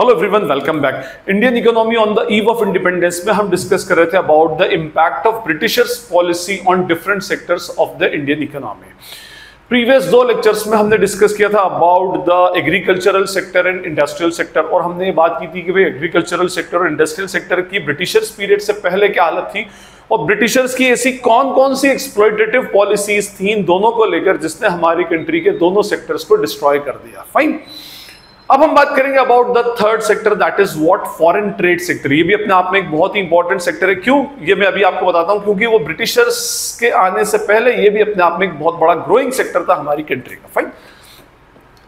Hello everyone welcome back Indian economy on the eve of independence में हम discuss कर रहे थे about the impact of britishers policy on different sectors of the Indian economy previous दो lectures में हमने discuss किया था about the agricultural sector and industrial sector और हमने ये बात की थी कि भाई एग्रीकल्चरल सेक्टर और इंडस्ट्रियल सेक्टर की ब्रिटिशर्स पीरियड से पहले क्या हालत थी, और ब्रिटिशर्स की ऐसी कौन कौन सी एक्सप्लोइटेटिव पॉलिसीज़ थी इन दोनों को लेकर जिसने हमारी कंट्री के दोनों सेक्टर्स को डिस्ट्रॉय कर दिया। फाइन अब हम बात करेंगे about the third sector that is what foreign trade sector ये भी अपने आप में एक बहुत ही इंपॉर्टेंट सेक्टर है। क्यों? ये मैं अभी आपको बताता हूँ, क्योंकि वो ब्रिटिशर्स के आने से पहले ये भी अपने आप में एक बहुत बड़ा ग्रोइंग सेक्टर था हमारी कंट्री का। फाइन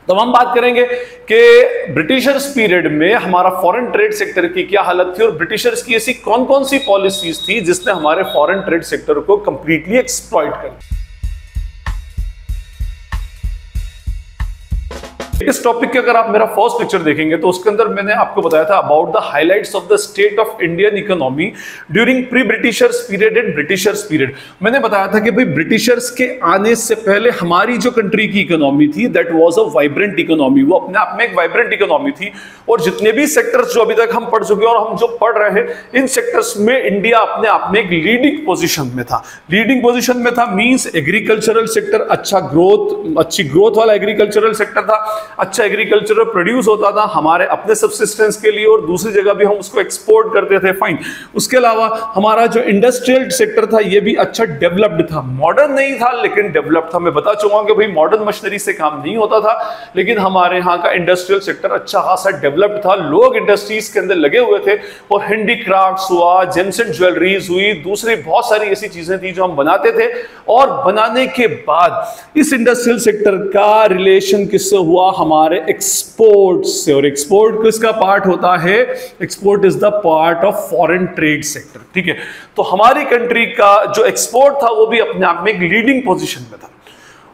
तो हम बात करेंगे कि ब्रिटिशर्स पीरियड में हमारा फॉरेन ट्रेड सेक्टर की क्या हालत थी और ब्रिटिशर्स की ऐसी कौन कौन सी पॉलिसीज़ थी जिसने हमारे फॉरेन ट्रेड सेक्टर को कंप्लीटली एक्सप्लॉइट कर दिया। इस टॉपिक के अगर आप मेरा फ़र्स्ट लेक्चर देखेंगे तो उसके अंदर मैंने आपको बताया था about the highlights of the state of Indian economy during pre britishers period and britishers period मैंने बताया था कि भाई ब्रिटिशर्स के आने से पहले हमारी जो कंट्री की इकोनॉमी थी that was a vibrant economy वो अपने आप में एक वाइब्रेंट इकोनॉमी थी। और जितने भी सेक्टर्स जो अभी तक हम पढ़ चुके हैं और हम जो पढ़ रहे हैं, इन सेक्टर्स में इंडिया अपने आप में एक लीडिंग पोजिशन में था। लीडिंग पोजिशन में था मीन्स एग्रीकल्चरल सेक्टर अच्छा ग्रोथ अच्छी ग्रोथ वाला एग्रीकल्चरल सेक्टर था। अच्छा एग्रीकल्चर प्रोड्यूस होता था, हमारे अपने सब्सिस्टेंस के लिए और दूसरी जगह भी हम उसको एक्सपोर्ट करते थे फाइन उसके अलावा हमारा जो इंडस्ट्रियल सेक्टर था, ये भी अच्छा डेवलप्ड था. मॉडर्न नहीं था, लेकिन डेवलप्ड था. मैं बता चुका कि भाई मॉडर्न मशीनरी से काम नहीं होता था, लेकिन हमारे यहाँ का इंडस्ट्रियल सेक्टर अच्छा खासा डेवलप्ड था. लोग इंडस्ट्रीज़ के अंदर लगे हुए थे और हैंडीक्राफ्ट हुआ जेम्स एंड ज्वेलरीज हुई, दूसरी बहुत सारी ऐसी चीज़ें थी जो हम बनाते थे. और बनाने के बाद इस इंडस्ट्रियल सेक्टर का रिलेशन किससे हुआ? हमारे एक्सपोर्ट से। और एक्सपोर्ट किसका पार्ट होता है? Export is the part of foreign trade sector ठीक है? तो हमारी कंट्री का जो एक्सपोर्ट था, वो भी अपने आप में एक लीडिंग पोजिशन में था।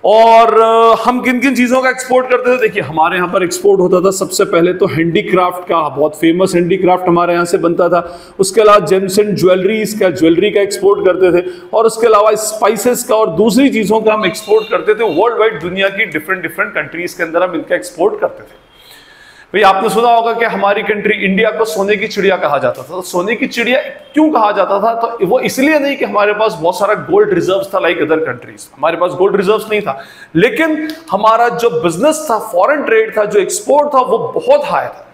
और हम किन किन चीज़ों का एक्सपोर्ट करते थे? देखिए, हमारे यहाँ पर एक्सपोर्ट होता था सबसे पहले तो हैंडीक्राफ्ट का, बहुत फ़ेमस हैंडीक्राफ्ट हमारे यहाँ से बनता था। उसके अलावा जेम्स एंड ज्वेलरीज का ज्वेलरी का एक्सपोर्ट करते थे। और उसके अलावा स्पाइसेस का और दूसरी चीज़ों का हम एक्सपोर्ट करते थे। वर्ल्ड वाइड दुनिया की डिफरेंट डिफरेंट कंट्रीज़ के अंदर हम इनका एक्सपोर्ट करते थे। भाई, आपने सुना होगा कि हमारी कंट्री इंडिया को सोने की चिड़िया कहा जाता था। तो सोने की चिड़िया क्यों कहा जाता था? तो वो इसलिए नहीं कि हमारे पास बहुत सारा गोल्ड रिज़र्व था लाइक अदर कंट्रीज़ हमारे पास गोल्ड रिज़र्व नहीं था। लेकिन हमारा जो बिज़नेस था फॉरेन ट्रेड था, जो एक्सपोर्ट था, वो बहुत हाई था।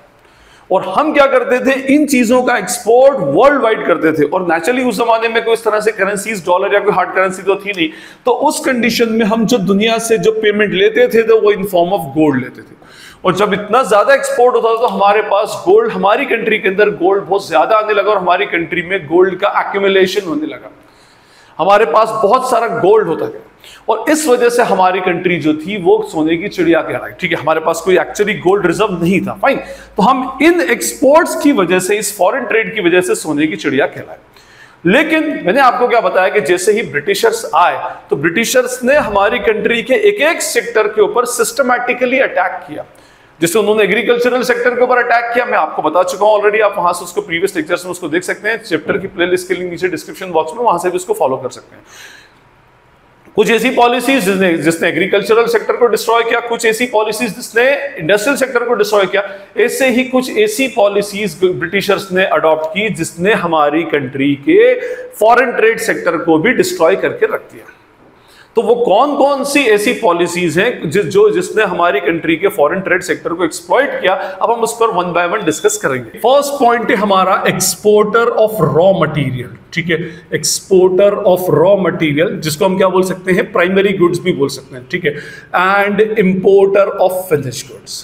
और हम क्या करते थे? इन चीज़ों का एक्सपोर्ट वर्ल्ड वाइड करते थे। और नेचुरली उस जमाने में कोई इस तरह से करेंसीज डॉलर या कोई हार्ड करेंसी तो थी नहीं। तो उस कंडीशन में हम जो दुनिया से जो पेमेंट लेते थे तो वो इन फॉर्म ऑफ़ गोल्ड लेते थे। और जब इतना ज़्यादा एक्सपोर्ट होता था तो हमारे पास गोल्ड हमारी कंट्री के अंदर गोल्ड बहुत ज़्यादा आने लगा और हमारी कंट्री में गोल्ड का एक्यूमुलेशन होने लगा। हमारे पास बहुत सारा गोल्ड होता गया और इस वजह से हमारी कंट्री जो थी, वो सोने की चिड़िया कहलाई। ठीक है, हमारे पास कोई एक्चुअली गोल्ड रिज़र्व नहीं था। फाइन तो हम इन एक्सपोर्ट्स की वजह से, इस फॉरेन ट्रेड की वजह से सोने की चिड़िया कहलाए लेकिन मैंने आपको क्या बताया कि जैसे ही ब्रिटिशर्स आए तो ब्रिटिशर्स ने हमारी कंट्री के एक एक सेक्टर के ऊपर सिस्टमैटिकली अटैक किया। जैसे उन्होंने एग्रीकल्चरल सेक्टर के ऊपर अटैक किया, मैं आपको बता चुका हूँ ऑलरेडी आप वहाँ से उसको प्रीवियस लेक्चर्स में उसको देख सकते हैं। चैप्टर की प्लेलिस्ट के लिंक नीचे डिस्क्रिप्शन बॉक्स में वहाँ से भी उसको फॉलो कर सकते हैं। कुछ ऐसी पॉलिसीज़ जिसने जिसने एग्रीकल्चरल सेक्टर को डिस्ट्रॉय किया, कुछ ऐसी पॉलिसीज़ जिसने इंडस्ट्रियल सेक्टर को डिस्ट्रॉय किया, ऐसे ही कुछ ऐसी पॉलिसीज़ ब्रिटिशर्स ने अडॉप्ट की जिसने हमारी कंट्री के फॉरेन ट्रेड सेक्टर को भी डिस्ट्रॉय करके रख दिया। तो वो कौन कौन सी ऐसी पॉलिसीज़ हैं जिस जो जिसने हमारी कंट्री के फॉरेन ट्रेड सेक्टर को एक्सप्लॉइट किया? अब हम उस पर वन बाय वन डिस्कस करेंगे। फ़र्स्ट पॉइंट है हमारा एक्सपोर्टर ऑफ़ रॉ मटेरियल ठीक है? एक्सपोर्टर ऑफ़ रॉ मटेरियल जिसको हम क्या बोल सकते हैं? प्राइमरी गुड्स भी बोल सकते हैं, ठीक है? And importer of finish goods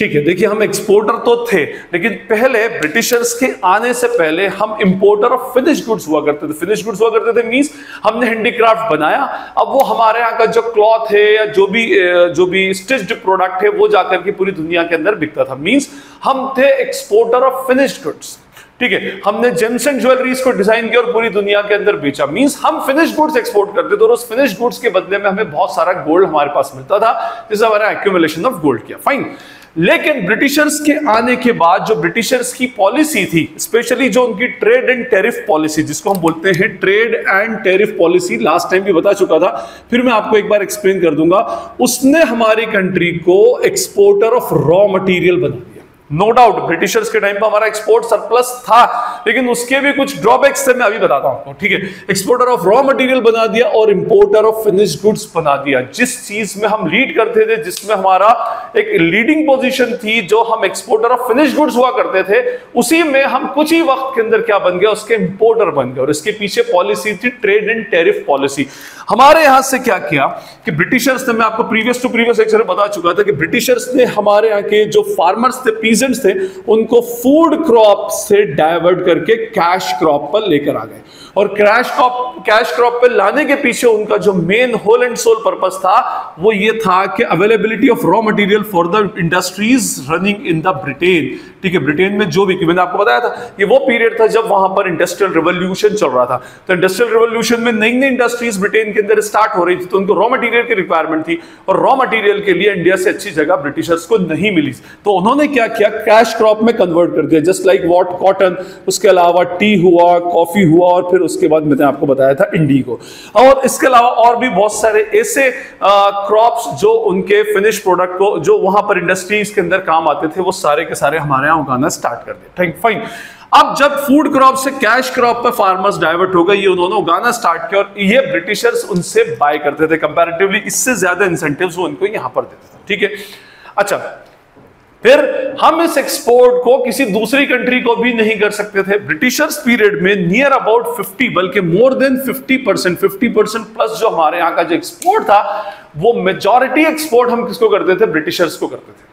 ठीक है, देखिए हम एक्सपोर्टर तो थे, लेकिन पहले ब्रिटिशर्स के आने से पहले हम इंपोर्टर ऑफ़ फिनिश गुड्स हुआ करते थे। फिनिश गुड्स हुआ करते थे मींस हमने हैंडीक्राफ्ट बनाया। अब वो हमारे यहाँ का जो क्लॉथ है या जो भी जो भी स्टिच्ड प्रोडक्ट है, वो जाकर के पूरी दुनिया के अंदर बिकता था। मीन्स हम थे एक्सपोर्टर ऑफ़ फिनिश गुड्स ठीक है, हमने जेम्स एंड ज्वेलरीज को डिज़ाइन किया और पूरी दुनिया के अंदर बेचा। मींस हम फिनिश गुड्स एक्सपोर्ट करते थे और उस फिनिश गुड्स के बदले में हमें बहुत सारा गोल्ड हमारे पास मिलता था, जिससे हमारा एक्यूमुलेशन ऑफ़ गोल्ड किया। फाइन लेकिन ब्रिटिशर्स के आने के बाद जो ब्रिटिशर्स की पॉलिसी थी, स्पेशली जो उनकी ट्रेड एंड टेरिफ पॉलिसी, जिसको हम बोलते हैं trade and tariff policy last time भी बता चुका था, फिर मैं आपको एक बार एक्सप्लेन कर दूँगा, उसने हमारी कंट्री को एक्सपोर्टर ऑफ़ रॉ मटेरियल बना नो डाउट ब्रिटिशर्स के टाइम पर हमारा एक्सपोर्ट सरप्लस था, लेकिन उसके भी कुछ ड्रॉबैक्स थे, मैं अभी बताता हूँ आपको, ठीक है? एक्सपोर्टर ऑफ़ रॉ मटेरियल बना दिया और इंपोर्टर ऑफ़ फिनिश गुड्स बना दिया। जिस चीज़ में हम लीड करते थे, जिसमें हमारा एक लीडिंग पोजीशन थी, जो हम एक्सपोर्टर ऑफ़ फिनिश गुड्स हुआ करते थे, उसी में हम कुछ ही वक्त के अंदर क्या बन गया, उसके इंपोर्टर बन गए और इसके पीछे पॉलिसी थी ट्रेड एंड टेरिफ पॉलिसी हमारे यहाँ से क्या किया कि ब्रिटिशर्स ने, मैं आपको प्रीवियस टू प्रीवियस लेक्चर बता चुका था कि ब्रिटिशर्स ने हमारे यहाँ के जो फार्मर्स थे पीजेंट्स थे उनको फ़ूड क्रॉप से डाइवर्ट करके कैश क्रॉप पर लेकर आ गए। और क्रैश क्रॉप कैश क्रॉप पे लाने के पीछे उनका जो main whole and soul purpose था, वो ये था कि availability of raw material for the industries running in the Britain ठीक है ब्रिटेन में जो भी मैंने आपको बताया था ये वो पीरियड था जब वहाँ पर इंडस्ट्रियल रिवोल्यूशन चल रहा था। तो इंडस्ट्रियल रिवोल्यूशन में नई नई इंडस्ट्रीज़ ब्रिटेन के अंदर स्टार्ट हो रही थी तो उनको रॉ मटेरियल की रिक्वायरमेंट थी और रॉ मटेरियल के लिए इंडिया से अच्छी जगह ब्रिटिशर्स को नहीं मिली। तो उन्होंने क्या किया? कैश क्रॉप में कन्वर्ट कर दिया जस्ट लाइक वॉट कॉटन उसके अलावा टी हुआ कॉफ़ी हुआ और फिर उसके बाद मैंने आपको बताया था इंडिगो। और इसके अलावा और भी बहुत सारे ऐसे क्रॉप्स जो उनके फिनिश प्रोडक्ट को, जो वहाँ पर इंडस्ट्रीज़ के अंदर काम आते थे, वो सारे के सारे हमारे यहाँ उगाना स्टार्ट कर दिया थैंक फाइन अब जब फ़ूड क्रॉप से कैश क्रॉप पे फार्मर्स डाइवर्ट हो गए, ये उन्होंने उगाना स्टार्ट किया और ये ब्रिटिशर्स उनसे बाय करते थे कंपैरेटिवली इससे ज़्यादा इंसेंटिव्स वो उनको यहाँ पर देते थे। ठीक है? अच्छा फिर हम इस एक्सपोर्ट को किसी दूसरी कंट्री को भी नहीं कर सकते थे। ब्रिटिशर्स पीरियड में नियर अबाउट 50 बल्कि more than 50 percent fifty percent plus जो हमारे यहाँ का जो एक्सपोर्ट था, वो मेजोरिटी एक्सपोर्ट हम किसको करते थे? ब्रिटिशर्स को करते थे।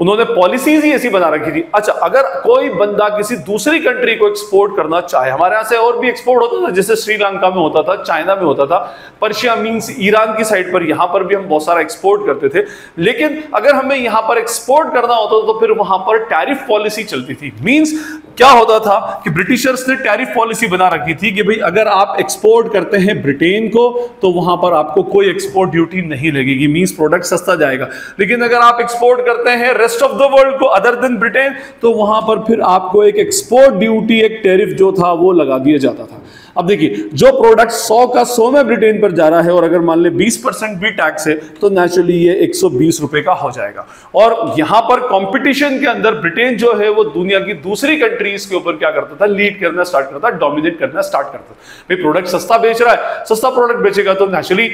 उन्होंने पॉलिसीज़ ही ऐसी बना रखी थी। अच्छा अगर कोई बंदा किसी दूसरी कंट्री को एक्सपोर्ट करना चाहे, हमारे यहाँ से और भी एक्सपोर्ट होता था, जैसे श्रीलंका में होता था, चाइना में होता था, पर्शिया मीन्स ईरान की साइड पर, यहाँ पर भी हम बहुत सारा एक्सपोर्ट करते थे। लेकिन अगर हमें यहाँ पर एक्सपोर्ट करना होता तो फिर वहाँ पर टैरिफ पॉलिसी चलती थी। मीन्स क्या होता था कि ब्रिटिशर्स ने टैरिफ पॉलिसी बना रखी थी कि भाई, अगर आप एक्सपोर्ट करते हैं ब्रिटेन को तो वहाँ पर आपको कोई एक्सपोर्ट ड्यूटी नहीं लगेगी मीन्स प्रोडक्ट सस्ता जाएगा। लेकिन अगर आप एक्सपोर्ट करते हैं रेस्ट ऑफ़ द वर्ल्ड को अदर देन ब्रिटेन तो वहाँ पर फिर आपको एक एक्सपोर्ट ड्यूटी एक टेरिफ जो था, वो लगा दिया जाता था। अब देखिए, जो प्रोडक्ट 100 का 100 में ब्रिटेन पर जा रहा है और अगर मान ले 20 परसेंट भी टैक्स है तो नेचुरली ये 120 रुपए का हो जाएगा। और यहाँ पर कंपटीशन के अंदर ब्रिटेन जो है, वो दुनिया की दूसरी कंट्रीज़ के ऊपर क्या करता था? लीड करना स्टार्ट करता डोमिनेट करना स्टार्ट करता भाई प्रोडक्ट सस्ता बेच रहा है, सस्ता प्रोडक्ट बेचेगा तो नेचुरली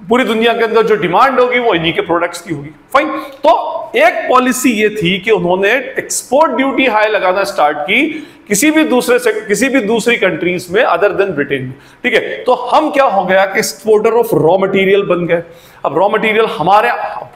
पूरी दुनिया के अंदर जो डिमांड होगी वो इन्हीं के प्रोडक्ट्स की होगी। फाइन तो एक पॉलिसी ये थी कि उन्होंने एक्सपोर्ट ड्यूटी हाई लगाना स्टार्ट की किसी भी दूसरे से, किसी भी दूसरी कंट्रीज़ में अदर देन ब्रिटेन ठीक है? तो हम क्या हो गया कि एक्सपोर्टर ऑफ़ रॉ मटेरियल बन गए। अब रॉ मटेरियल हमारे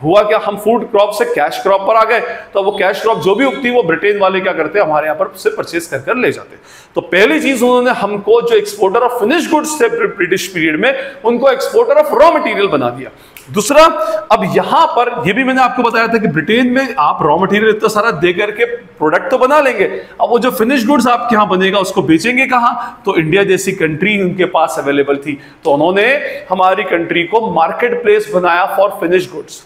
हुआ क्या? हम फ़ूड क्रॉप से कैश क्रॉप पर आ गए तो वो कैश क्रॉप जो भी उगती है, वो ब्रिटेन वाले क्या करते हैं? हमारे यहाँ पर से परचेज कर कर ले जाते तो पहली चीज़ उन्होंने हमको जो एक्सपोर्टर ऑफ़ फिनिश गुड्स थे ब्रिटिश पीरियड में, उनको एक्सपोर्टर ऑफ़ रॉ मटीरियल बना दिया। दूसरा, अब यहाँ पर ये भी मैंने आपको बताया था कि ब्रिटेन में आप रॉ मटेरियल इतना सारा दे करके प्रोडक्ट तो बना लेंगे। अब वो जो फिनिश गुड्स आपके यहाँ बनेगा, उसको बेचेंगे कहाँ? तो इंडिया जैसी कंट्री उनके पास अवेलेबल थी। तो उन्होंने हमारी कंट्री को मार्केट प्लेस बनाया फॉर फिनिश गुड्स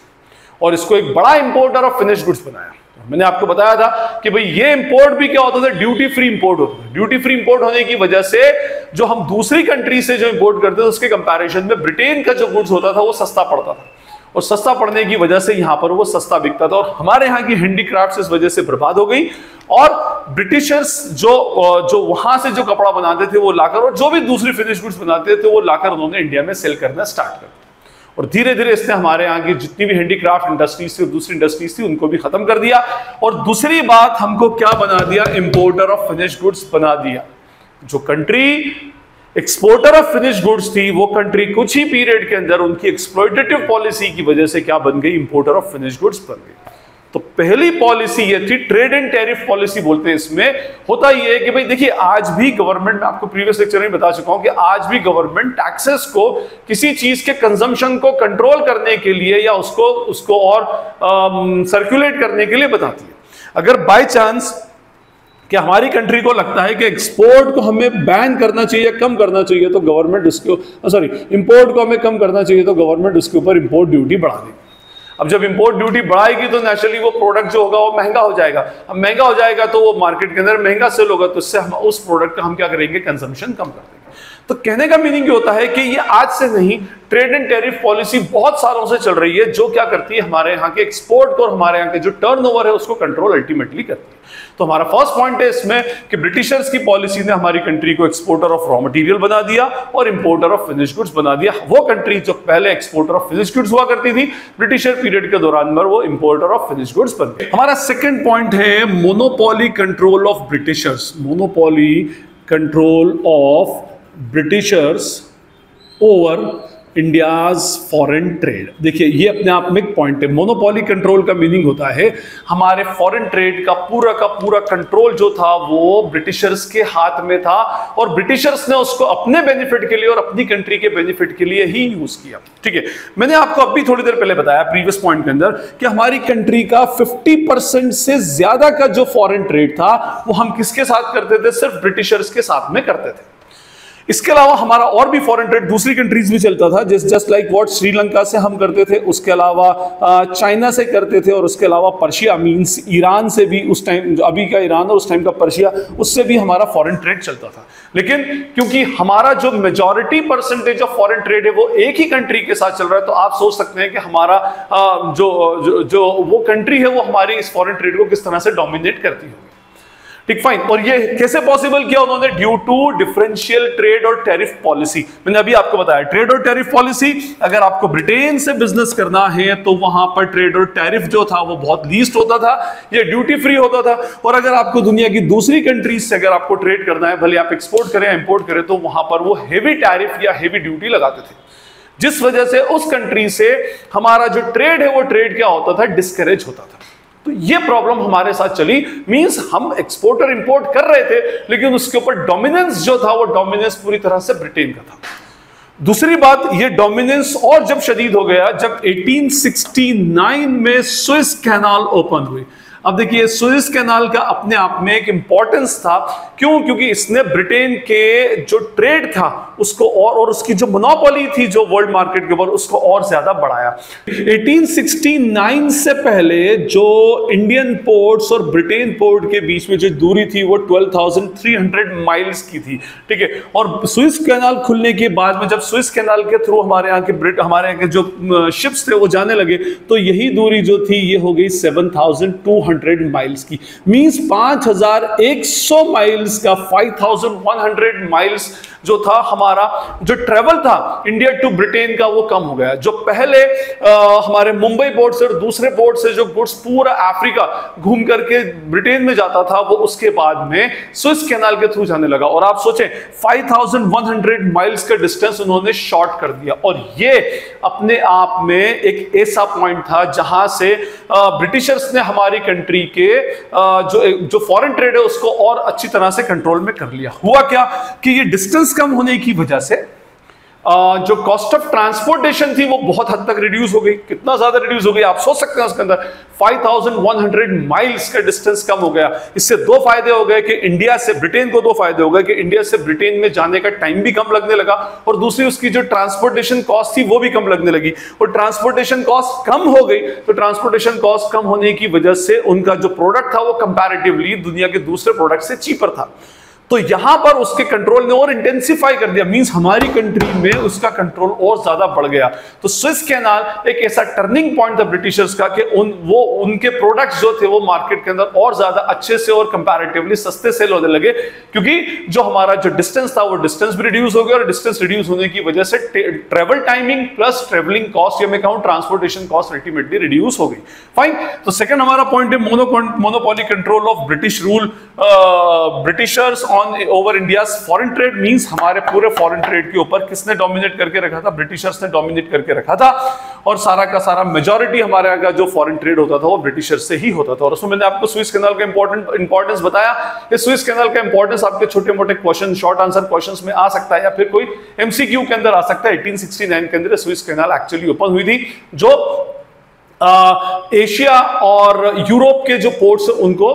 और इसको एक बड़ा इंपोर्टर ऑफ़ फिनिश गुड्स बनाया। मैंने आपको बताया था कि भाई ये इंपोर्ट भी क्या होता था? ड्यूटी फ्री इंपोर्ट होता था। ड्यूटी फ्री इंपोर्ट होने की वजह से जो हम दूसरी कंट्री से जो इंपोर्ट करते थे, उसके कंपैरिजन में ब्रिटेन का जो गुड्स होता था, वो सस्ता पड़ता था। और सस्ता पड़ने की वजह से यहाँ पर वो सस्ता बिकता था। और हमारे यहाँ की हैंडीक्राफ्ट इस वजह से बर्बाद हो गई। और ब्रिटिशर्स जो जो वहाँ से जो कपड़ा बनाते थे, वो लाकर और जो भी दूसरी फिनिश गुड्स बनाते थे, वो लाकर उन्होंने इंडिया में सेल करना स्टार्ट कर और धीरे धीरे इसने हमारे यहाँ की जितनी भी हैंडीक्राफ्ट इंडस्ट्रीज़ थी दूसरी इंडस्ट्रीज़ थी, उनको भी खत्म कर दिया। और दूसरी बात, हमको क्या बना दिया? इंपोर्टर ऑफ़ फिनिश गुड्स बना दिया। जो country exporter of finish goods थी, वो कंट्री कुछ ही पीरियड के अंदर उनकी एक्सप्लोइटेटिव पॉलिसी की वजह से क्या बन गई? इंपोर्टर ऑफ़ फिनिश गुड्स बन गई। तो पहली पॉलिसी ये थी ट्रेड एंड टैरिफ पॉलिसी बोलते हैं इसमें। होता ये है कि भाई देखिए, आज भी गवर्नमेंट में आपको प्रीवियस लेक्चर में बता चुका हूँ कि आज भी गवर्नमेंट टैक्सेस को किसी चीज़ के कंजम्पशन को कंट्रोल करने के लिए या उसको उसको और सर्कुलेट करने के लिए बताती है। अगर बाय चांस कि हमारी कंट्री को लगता है कि एक्सपोर्ट को हमें बैन करना चाहिए, कम करना चाहिए तो गवर्नमेंट उसको सॉरी इंपोर्ट को हमें कम करना चाहिए तो गवर्नमेंट उसके ऊपर इंपोर्ट ड्यूटी बढ़ा देगी। अब जब इंपोर्ट ड्यूटी बढ़ाएगी तो नेचुरली वो प्रोडक्ट जो होगा वो महँगा हो जाएगा। अब महँगा हो जाएगा तो वो मार्केट के अंदर महँगा सेल होगा तो उससे हम उस प्रोडक्ट का हम क्या करेंगे? कंजम्पशन कम कर देंगे। तो कहने का मीनिंग ये होता है कि ये आज से नहीं ट्रेड एंड टैरिफ पॉलिसी बहुत सालों से चल रही है, जो क्या करती है हमारे यहाँ के एक्सपोर्ट को और हमारे यहाँ के जो टर्नओवर है उसको कंट्रोल अल्टीमेटली करती है। तो हमारा फ़र्स्ट पॉइंट है इसमें कि ब्रिटिशर्स की पॉलिसी ने हमारी कंट्री को एक्सपोर्टर ऑफ़ रॉ मटेरियल बना दिया और इंपोर्टर ऑफ़ फिनिश गुड्स बना दिया। वो कंट्री जो पहले एक्सपोर्टर ऑफ़ फिनिश गुड्स हुआ करती थी, ब्रिटिशर पीरियड के दौरान में वो इंपोर्टर ऑफ़ फिनिश गुड्स बन गए हमारा सेकेंड पॉइंट है monopoly control of britishers. Monopoly control of britishers over India's foreign trade देखिए, ये अपने आप में एक पॉइंट है। मोनोपोली कंट्रोल का मीनिंग होता है, हमारे फॉरेन ट्रेड का पूरा का पूरा कंट्रोल जो था, वो ब्रिटिशर्स के हाथ में था और ब्रिटिशर्स ने उसको अपने बेनिफिट के लिए और अपनी कंट्री के बेनिफिट के लिए ही यूज़ किया। ठीक है? मैंने आपको अभी थोड़ी देर पहले बताया प्रीवियस पॉइंट के अंदर, कि हमारी कंट्री का 50 परसेंट से ज़्यादा का जो फॉरेन ट्रेड था, वो हम किसके साथ करते थे? सिर्फ़ ब्रिटिशर्स के साथ में करते थे। इसके अलावा हमारा और भी फॉरेन ट्रेड दूसरी कंट्रीज़ भी चलता था जिस जस्ट लाइक व्हाट श्रीलंका से हम करते थे उसके अलावा चाइना से करते थे और उसके अलावा पर्शिया मींस ईरान से भी उस टाइम अभी का ईरान और उस टाइम का पर्शिया उससे भी हमारा फॉरेन ट्रेड चलता था। लेकिन क्योंकि हमारा जो majority percentage of foreign trade है वो एक ही कंट्री के साथ चल रहा है तो आप सोच सकते हैं कि हमारा जो जो, जो वो कंट्री है वो हमारी इस फॉरेन ट्रेड को किस तरह से डोमिनेट करती है। ठीक फाइन और ये कैसे पॉसिबल किया उन्होंने? ड्यू टू डिफरेंशियल ट्रेड और टैरिफ पॉलिसी मैंने अभी आपको बताया ट्रेड और टैरिफ पॉलिसी अगर आपको ब्रिटेन से बिज़नेस करना है तो वहाँ पर ट्रेड और टैरिफ जो था, वो बहुत लीस्ट होता था, ये ड्यूटी फ्री होता था. और अगर आपको दुनिया की दूसरी कंट्रीज़ से अगर आपको ट्रेड करना है, भले आप एक्सपोर्ट करें इंपोर्ट करें तो वहाँ पर वो हेवी टैरिफ या हेवी ड्यूटी लगाते थे. जिस वजह से उस कंट्री से हमारा जो ट्रेड है, वो ट्रेड क्या होता था? डिस्करेज होता था. तो ये प्रॉब्लम हमारे साथ चली। मींस हम एक्सपोर्टर इंपोर्ट कर रहे थे, लेकिन उसके ऊपर डोमिनेंस जो था, वो डोमिनेंस पूरी तरह से ब्रिटेन का था। दूसरी बात, ये डोमिनेंस और जब शदीद हो गया, जब 1869 में स्विस कैनाल ओपन हुई अब देखिए सुइस कैनाल का अपने आप में एक इंपॉर्टेंस था। क्यों? क्योंकि इसने ब्रिटेन के जो ट्रेड था उसको और और उसकी जो मोनोपोली थी जो वर्ल्ड मार्केट के ऊपर उसको और ज़्यादा बढ़ाया। 1869 से पहले जो इंडियन पोर्ट्स और ब्रिटेन पोर्ट के बीच में जो दूरी थी वो 12,300 माइल्स की थी। ठीक है? और स्विस कैनाल खुलने के बाद में जब स्विस कैनाल के थ्रू हमारे यहाँ के ब्रिट हमारे यहाँ के जो शिप्स थे वो जाने लगे तो यही दूरी जो थी ये हो गई सेवन हंड्रेड माइल्स की। मीन्स पाँच हज़ार एक सौ माइल्स का five thousand one hundred miles जो था हमारा जो ट्रेवल था इंडिया टू ब्रिटेन का वो कम हो गया। जो पहले आ, हमारे मुंबई बोर्ड से और दूसरे बोर्ड से जो गुड्स पूरा अफ्रीका घूम करके ब्रिटेन में जाता था वो उसके बाद में स्विस कैनाल के थ्रू जाने लगा। और आप सोचें 5100 माइल्स का डिस्टेंस उन्होंने शॉर्ट कर दिया। और ये अपने आप में एक ऐसा पॉइंट था जहाँ से ब्रिटिशर्स ने हमारी कंट्री के आ, जो जो फॉरेन ट्रेड है उसको और अच्छी तरह से कंट्रोल में कर लिया। हुआ क्या कि ये डिस्टेंस कम होने की वजह से जो कॉस्ट ऑफ़ ट्रांसपोर्टेशन थी वो बहुत हद तक रिड्यूस हो गई। कितना ज़्यादा रिड्यूस हो गई, आप सोच सकते हैं उसके अंदर। 5100 माइल्स का डिस्टेंस कम हो गया। इससे दो फ़ायदे हो गए कि इंडिया से ब्रिटेन को दो फ़ायदे हो गए कि इंडिया से ब्रिटेन में जाने का टाइम भी कम लगने लगा और दूसरी उसकी जो ट्रांसपोर्टेशन कॉस्ट थी वो भी कम लगने लगी। और ट्रांसपोर्टेशन कॉस्ट कम हो गई तो ट्रांसपोर्टेशन कॉस्ट कम होने की वजह से उनका जो प्रोडक्ट था वो कंपेरेटिवली दुनिया के दूसरे प्रोडक्ट से चीपर था। तो यहाँ पर उसके कंट्रोल ने और इंटेंसिफाई कर दिया। मींस हमारी कंट्री में उसका कंट्रोल और ज़्यादा बढ़ गया। तो स्विस कैनाल एक ऐसा टर्निंग पॉइंट था ब्रिटिशर्स का कि उन, वो, उनके प्रोडक्ट्स जो थे वो मार्केट के अंदर और ज़्यादा अच्छे से और कंपैरेटिवली सस्ते सेल होने लगे। क्योंकि जो हमारा जो डिस्टेंस था, वो डिस्टेंस भी रिड्यूस हो गया और डिस्टेंस रिड्यूस होने की वजह से travel timing plus travelling cost या मैं कहूँ ट्रांसपोर्टेशन कॉस्ट अल्टीमेटली रिड्यूस हो गई। फाइन तो सेकंड हमारा पॉइंट है monopoly control of British rule britishers on over India foreign trade means हमारे पूरे फॉरेन ट्रेड के ऊपर किसने डोमिनेट करके रखा था? ब्रिटिशर्स ने डोमिनेट करके रखा था। और सारा का सारा मेजोरिटी हमारे यहाँ का जो फॉरेन ट्रेड होता था, वो ब्रिटिशर्स से ही होता था। और उसमें मैंने आपको स्विस कैनाल का इंपॉर्टेंट इंपॉर्टेंस बताया। इस स्विस कैनाल का इंपॉर्टेंस आपके छोटे मोटे क्वेश्चन शॉर्ट आंसर क्वेश्चन में आ सकता है या फिर कोई एमसीक्यू के अंदर आ सकता है। 1869 के अंदर स्विस कैनाल एक्चुअली ओपन हुई थी, जो एशिया और यूरोप के जो पोर्ट्स उनको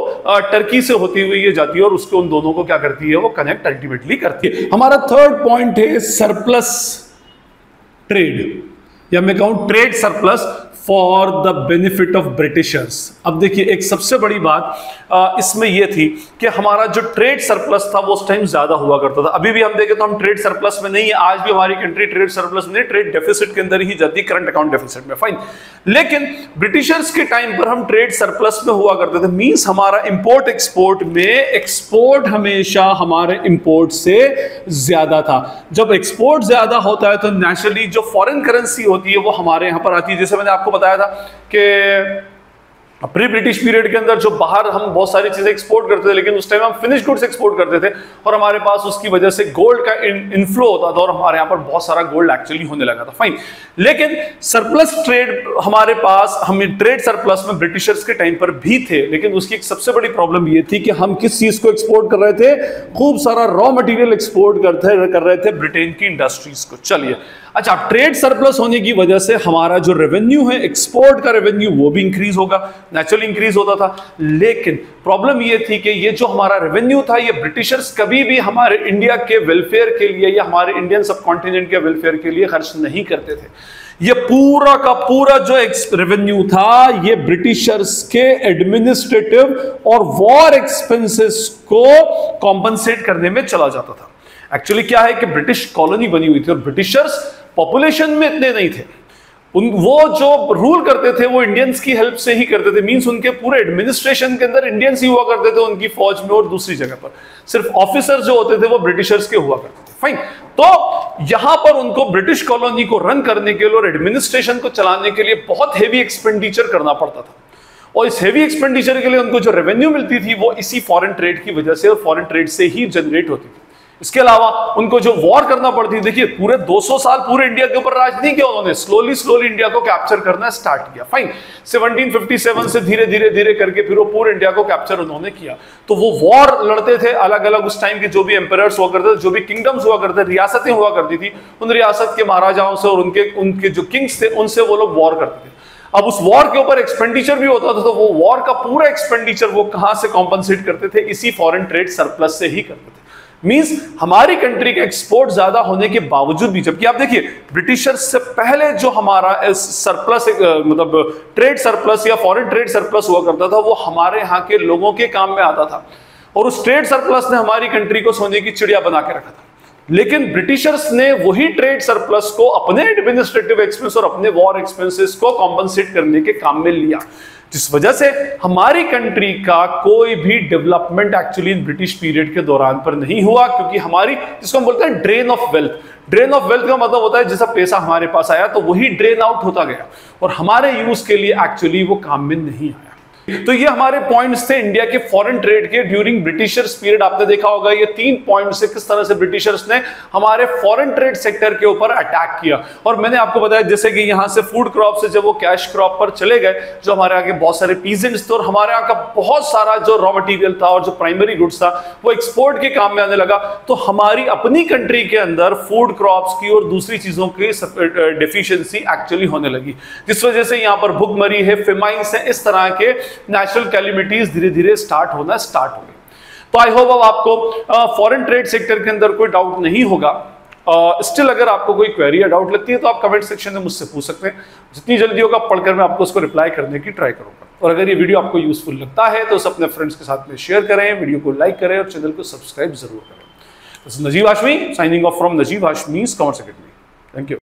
टर्की से होती हुई ये जाती है और उसके उन दोनों को क्या करती है, वो कनेक्ट अल्टीमेटली करती है। हमारा थर्ड पॉइंट है सरप्लस ट्रेड या मैं कहूँ trade surplus for the benefit of britishers अब देखिए, एक सबसे बड़ी बात इसमें यह थी कि हमारा जो ट्रेड सरप्लस था, वो उस टाइम ज़्यादा हुआ करता था। अभी भी हम देखें तो हम ट्रेड सरप्लस में नहीं है। आज भी हमारी कंट्री ट्रेड सरप्लस में नहीं ट्रेड डेफिसिट के अंदर ही जाती करंट अकाउंट डेफिसिट में। फाइन लेकिन ब्रिटिशर्स के टाइम पर हम ट्रेड सरप्लस में हुआ करते थे। मींस हमारा इंपोर्ट एक्सपोर्ट में एक्सपोर्ट हमेशा हमारे इंपोर्ट से ज़्यादा था। जब एक्सपोर्ट ज़्यादा होता है तो नेचुरली जो फॉरेन करेंसी होती है, वो हमारे यहाँ पर आती है। जैसे मैंने आपको बताया था कि प्री ब्रिटिश पीरियड के अंदर जो बाहर हम बहुत सारी चीज़ें एक्सपोर्ट करते थे, लेकिन उस टाइम हम फिनिश गुड्स एक्सपोर्ट करते थे और हमारे पास उसकी वजह से गोल्ड का इनफ्लो होता था और हमारे यहाँ पर बहुत सारा गोल्ड एक्चुअली होने लगा था। फाइन लेकिन सरप्लस ट्रेड हमारे पास, हम ट्रेड सरप्लस में ब्रिटिशर्स के टाइम पर भी थे, लेकिन उसकी एक सबसे बड़ी प्रॉब्लम यह थी कि हम किस चीज़ को एक्सपोर्ट कर रहे थे? खूब सारा रॉ मटीरियल एक्सपोर्ट कर रहे थे ब्रिटेन की इंडस्ट्रीज़ को। चलिए अच्छा ट्रेड सरप्लस होने की वजह से हमारा जो रेवेन्यू है एक्सपोर्ट का रेवेन्यू वो भी इंक्रीज होगा नेचुरली इंक्रीज होता था। लेकिन प्रॉब्लम ये थी कि ये जो हमारा रेवेन्यू था, ये ब्रिटिशर्स कभी भी हमारे इंडिया के वेलफेयर के लिए या हमारे इंडियन सब कॉन्टिनेंट के वेलफेयर के लिए खर्च नहीं करते थे। ये पूरा का पूरा जो रेवेन्यू था, ये ब्रिटिशर्स के एडमिनिस्ट्रेटिव और वॉर एक्सपेंसेस को कॉम्पनसेट करने में चला जाता था। एक्चुअली क्या है कि ब्रिटिश कॉलोनी बनी हुई थी और ब्रिटिशर्स पॉपुलेशन में इतने नहीं थे। उन, वो जो रूल करते थे, वो इंडियंस की हेल्प से ही करते थे। मींस उनके पूरे एडमिनिस्ट्रेशन के अंदर इंडियंस ही हुआ करते थे उनकी फौज में और दूसरी जगह पर। सिर्फ़ ऑफिसर जो होते थे, वो ब्रिटिशर्स के हुआ करते थे। फाइन तो यहाँ पर उनको ब्रिटिश कॉलोनी को रन करने के लिए और एडमिनिस्ट्रेशन को चलाने के लिए बहुत हेवी एक्सपेंडिचर करना पड़ता था। और इस हेवी एक्सपेंडिचर के लिए उनको जो रेवेन्यू मिलती थी, वो इसी फॉरेन ट्रेड की वजह से और फॉरेन ट्रेड से ही जनरेट होती थी। इसके अलावा उनको जो वॉर करना पड़ती, देखिए, पूरे 200 साल पूरे इंडिया के ऊपर राज नहीं किया उन्होंने। स्लोली स्लोली इंडिया को कैप्चर करना स्टार्ट किया। फाइन 1757 से धीरे धीरे धीरे करके फिर वो पूरे इंडिया को कैप्चर उन्होंने किया। तो वो वॉर लड़ते थे अलग अलग उस टाइम के जो भी एम्पायर्स हुआ करते थे, जो भी किंगडम्स हुआ करते रियासतें हुआ करती थी, उन रियासत के महाराजाओं से और उनके उनके जो किंग्स थे, उनसे वो लोग वॉर करते थे। अब उस वॉर के ऊपर एक्सपेंडिचर भी होता था तो वो वॉर का पूरा एक्सपेंडिचर वो कहाँ से कॉम्पनसेट करते थे? इसी फॉरेन ट्रेड सरप्लस से ही करते थे। मींस हमारी कंट्री का एक्सपोर्ट ज़्यादा होने के बावजूद भी, जबकि आप देखिए ब्रिटिशर्स से पहले जो हमारा सरप्लस मतलब ट्रेड सरप्लस या फॉरेन ट्रेड सरप्लस हुआ करता था, वो हमारे यहाँ के लोगों के काम में आता था। और उस ट्रेड सरप्लस ने हमारी कंट्री को सोने की चिड़िया बना के रखा था। लेकिन ब्रिटिशर्स ने वही ट्रेड सरप्लस को अपने एडमिनिस्ट्रेटिव एक्सपेंस और अपने वॉर एक्सपेंसेस को कॉम्पनसेट करने के काम में लिया। जिस वजह से हमारी कंट्री का कोई भी डेवलपमेंट एक्चुअली ब्रिटिश पीरियड के दौरान पर नहीं हुआ, क्योंकि हमारी, जिसको हम बोलते हैं drain of wealth drain of wealth का मतलब होता है जैसा पैसा हमारे पास आया तो वही ड्रेन आउट होता गया। और हमारे यूज़ के लिए एक्चुअली वो काम में नहीं आया। तो ये हमारे पॉइंट्स थे इंडिया के फॉरेन ट्रेड के ड्यूरिंग ब्रिटिशर्स पीरियड आपने देखा होगा ये तीन पॉइंट से किस तरह से ब्रिटिशर्स ने हमारे फॉरेन ट्रेड सेक्टर के ऊपर अटैक किया। और मैंने आपको बताया, जैसे कि यहाँ से फ़ूड क्रॉप से जब वो कैश क्रॉप पर चले गए, जो हमारे आगे बहुत सारे पीजेंट्स थे और हमारे यहाँ का बहुत सारा जो रॉ मटीरियल था और जो प्राइमरी गुड्स था, वो एक्सपोर्ट के काम में आने लगा। तो हमारी अपनी कंट्री के अंदर फ़ूड क्रॉप्स की और दूसरी चीज़ों की डिफिशियंसी एक्चुअली होने लगी। जिस वजह से यहाँ पर भुखमरी है फिमाइंस है, इस तरह के नेचुरल कैलिमिटीज धीरे धीरे स्टार्ट होना स्टार्ट हो गई। तो आई होप अब आपको फॉरेन ट्रेड सेक्टर के अंदर कोई डाउट नहीं होगा। स्टिल uh, अगर आपको कोई क्वेरी या डाउट लगती है तो आप कमेंट सेक्शन में मुझसे पूछ सकते हैं। जितनी जल्दी होगा पढ़कर मैं आपको उसको रिप्लाई करने की ट्राई करूँगा। और अगर ये वीडियो आपको यूजफुल लगता है तो उसे अपने फ्रेंड्स के साथ में शेयर करें वीडियो को लाइक करें और चैनल को सब्सक्राइब ज़रूर करें। Najeeb Hashmi signing off from Najeeb Hashmi commerce academy thank you